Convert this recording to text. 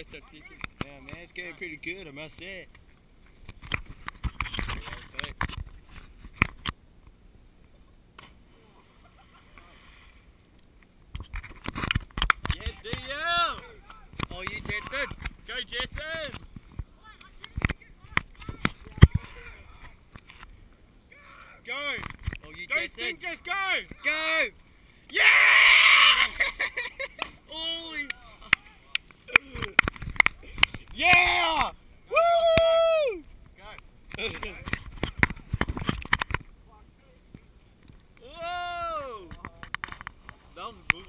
a ticket. Yeah, man, it's getting pretty good, I must say. DL! Oh, you Jetson! Go Jetson! Go! Oh, you Jetson! just go! Yeah! Woo! Go! Whoa! Dumb boomer.